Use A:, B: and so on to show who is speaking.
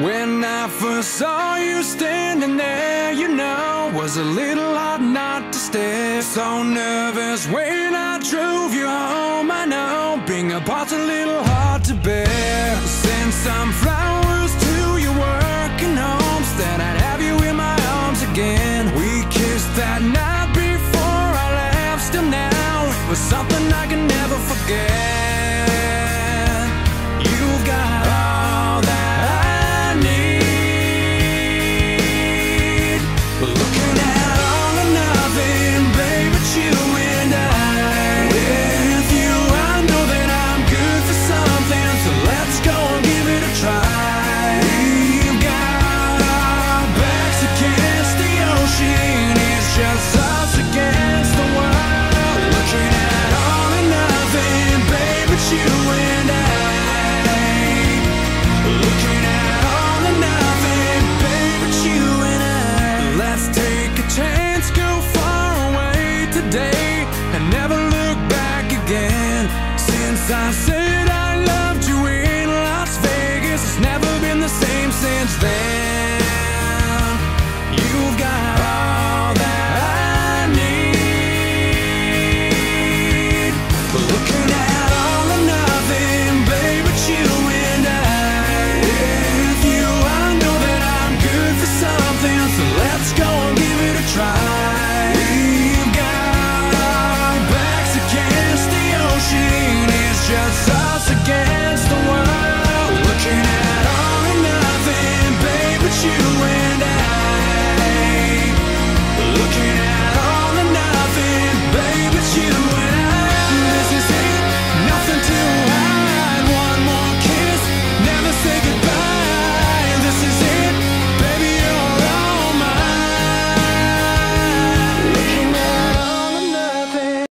A: When I first saw you standing there, you know, was a little hard not to stare. So nervous when I drove you home. I know being apart's a little hard to bear. Send some flowers to your working homes, then I'd have you in my arms again. We kissed that night before I left. Still now, it was something I can never forget. since then.